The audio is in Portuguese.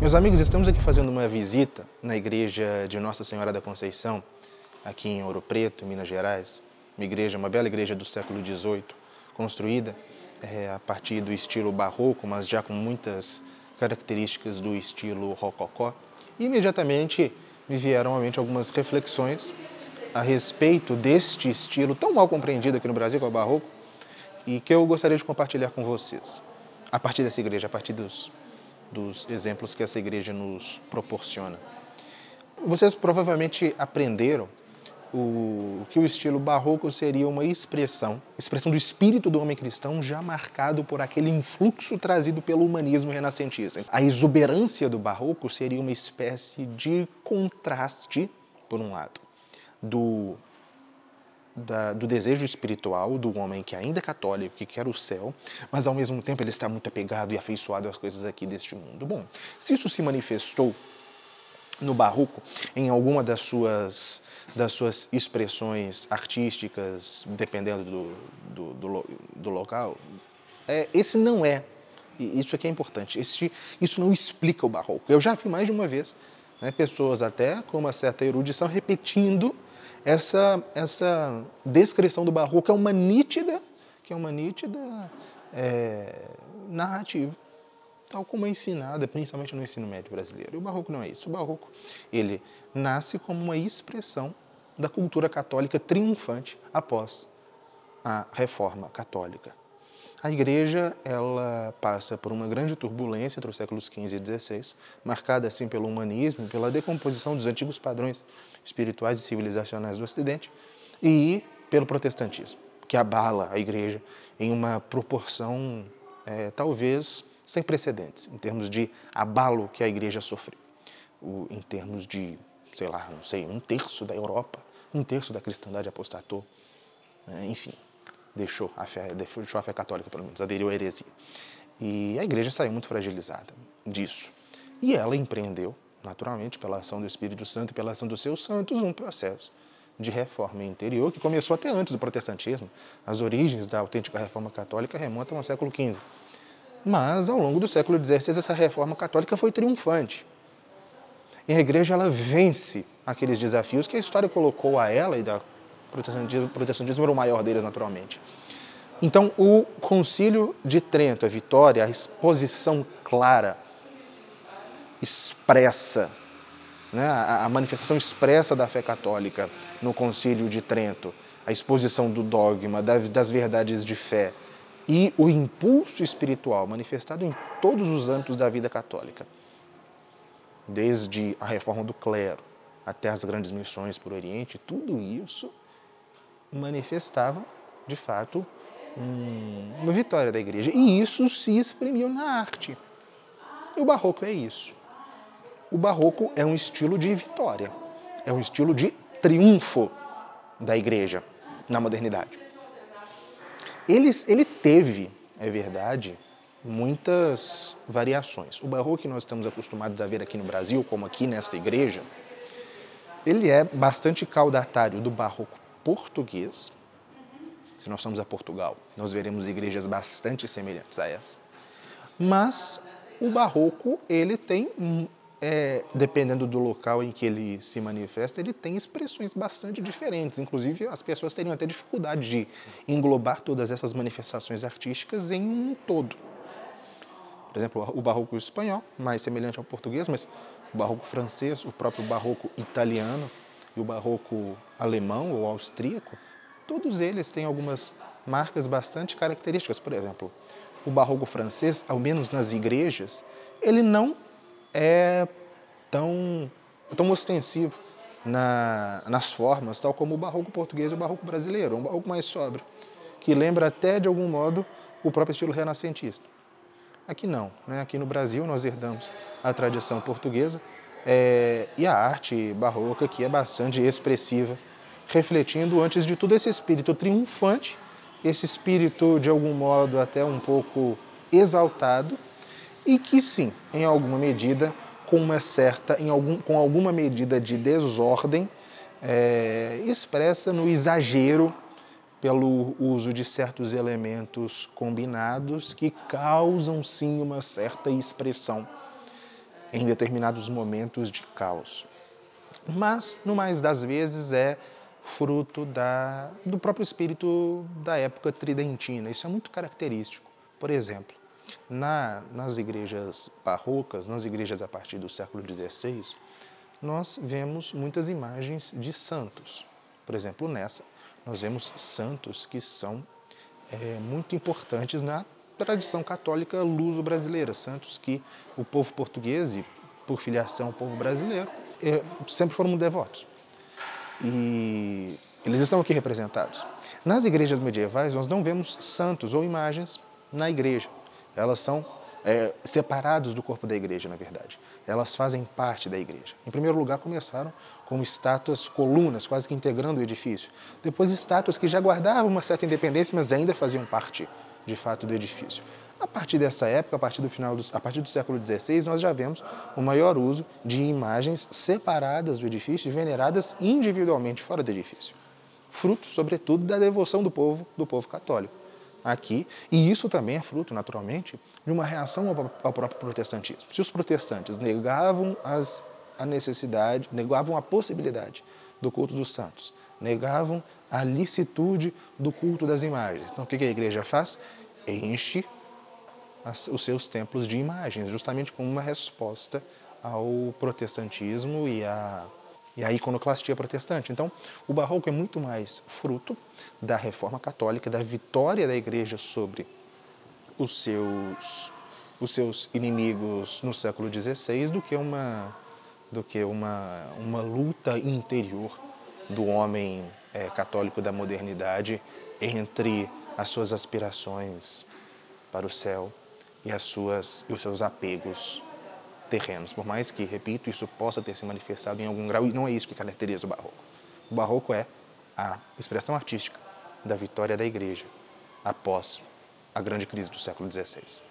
Meus amigos, estamos aqui fazendo uma visita na igreja de Nossa Senhora da Conceição, aqui em Ouro Preto, Minas Gerais. Uma igreja, uma bela igreja do século XVIII, construída é, a partir do estilo barroco, mas já com muitas características do estilo rococó. E imediatamente me vieram à mente algumas reflexões a respeito deste estilo tão mal compreendido aqui no Brasil, que é o barroco, e que eu gostaria de compartilhar com vocês, a partir dessa igreja, a partir dos dos exemplos que essa igreja nos proporciona. Vocês provavelmente aprenderam o, que o estilo barroco seria uma expressão, expressão do espírito do homem cristão já marcado por aquele influxo trazido pelo humanismo renascentista. A exuberância do barroco seria uma espécie de contraste, por um lado, do da, do desejo espiritual do homem que ainda é católico, que quer o céu, mas ao mesmo tempo ele está muito apegado e afeiçoado às coisas aqui deste mundo. Bom, se isso se manifestou no barroco em alguma das suas das suas expressões artísticas, dependendo do, do, do, do local, é, esse não é, isso aqui é importante, esse, isso não explica o barroco. Eu já vi mais de uma vez né, pessoas até com uma certa erudição repetindo essa, essa descrição do barroco é uma nítida, que é uma nítida é, narrativa, tal como é ensinada, principalmente no ensino médio brasileiro. E o barroco não é isso. O barroco ele nasce como uma expressão da cultura católica triunfante após a reforma católica. A igreja ela passa por uma grande turbulência entre os séculos XV e XVI, marcada assim pelo humanismo, pela decomposição dos antigos padrões espirituais e civilizacionais do Ocidente e pelo protestantismo, que abala a igreja em uma proporção é, talvez sem precedentes em termos de abalo que a igreja sofreu, o, em termos de, sei lá, não sei, um terço da Europa, um terço da cristandade apostatou, né, enfim deixou a fé, deixou a fé católica, pelo menos, aderiu à heresia. E a igreja saiu muito fragilizada disso. E ela empreendeu, naturalmente, pela ação do Espírito Santo e pela ação dos seus santos, um processo de reforma interior que começou até antes do protestantismo. As origens da autêntica reforma católica remontam ao século XV. Mas, ao longo do século XVI, essa reforma católica foi triunfante. E a igreja ela vence aqueles desafios que a história colocou a ela e da protestantismo, protestantismo era o maior deles, naturalmente. Então, o Concílio de Trento, a vitória, a exposição clara, expressa, né, a, manifestação expressa da fé católica no Concílio de Trento, a exposição do dogma, das verdades de fé e o impulso espiritual manifestado em todos os âmbitos da vida católica, desde a reforma do clero até as grandes missões para o Oriente, tudo isso manifestava, de fato, um, uma vitória da igreja. E isso se exprimiu na arte. E o barroco é isso. O barroco é um estilo de vitória, é um estilo de triunfo da igreja na modernidade. Ele, ele teve, é verdade, muitas variações. O barroco que nós estamos acostumados a ver aqui no Brasil, como aqui nesta igreja, ele é bastante caudatário do barroco português, se nós formos a Portugal, nós veremos igrejas bastante semelhantes a essa. Mas o barroco, ele tem, é, dependendo do local em que ele se manifesta, ele tem expressões bastante diferentes. Inclusive, as pessoas teriam até dificuldade de englobar todas essas manifestações artísticas em um todo. Por exemplo, o barroco espanhol, mais semelhante ao português, mas o barroco francês, o próprio barroco italiano, e o barroco alemão ou austríaco, todos eles têm algumas marcas bastante características. Por exemplo, o barroco francês, ao menos nas igrejas, ele não é tão, tão ostensivo na, nas formas, tal como o barroco português e o barroco brasileiro, um barroco mais sóbrio, que lembra até de algum modo o próprio estilo renascentista. Aqui não, né? aqui no Brasil nós herdamos a tradição portuguesa, é, e a arte barroca que é bastante expressiva, refletindo antes de tudo esse espírito triunfante, esse espírito de algum modo até um pouco exaltado e que sim, em alguma medida, com uma certa, em algum, com alguma medida de desordem, é, expressa no exagero pelo uso de certos elementos combinados que causam sim uma certa expressão em determinados momentos de caos. Mas, no mais das vezes, é fruto da, do próprio espírito da época tridentina. Isso é muito característico. Por exemplo, na, nas igrejas barrocas, nas igrejas a partir do século XVI, nós vemos muitas imagens de santos. Por exemplo, nessa, nós vemos santos que são é, muito importantes na tradição católica luso-brasileira, santos que o povo português, e por filiação o povo brasileiro, é, sempre foram devotos. E eles estão aqui representados. Nas igrejas medievais, nós não vemos santos ou imagens na igreja. Elas são é, separados do corpo da igreja, na verdade. Elas fazem parte da igreja. Em primeiro lugar, começaram como estátuas colunas, quase que integrando o edifício. Depois, estátuas que já guardavam uma certa independência, mas ainda faziam parte, de fato, do edifício. A partir dessa época, a partir do final do, a partir do século XVI, nós já vemos o maior uso de imagens separadas do edifício e veneradas individualmente fora do edifício. Fruto, sobretudo, da devoção do povo, do povo católico aqui, e isso também é fruto, naturalmente, de uma reação ao, próprio protestantismo. Se os protestantes negavam as, a necessidade, negavam a possibilidade do culto dos santos, negavam a licitude do culto das imagens. Então, o que a igreja faz? Enche os seus templos de imagens, justamente como uma resposta ao protestantismo e a e a iconoclastia protestante. Então, o barroco é muito mais fruto da reforma católica, da vitória da igreja sobre os seus, os seus inimigos no século XVI, do que uma, do que uma, uma luta interior do homem é, católico da modernidade entre as suas aspirações para o céu e, as suas, e os seus apegos terrenos, por mais que, repito, isso possa ter se manifestado em algum grau, e não é isso que caracteriza o barroco. O barroco é a expressão artística da vitória da igreja após a grande crise do século XVI.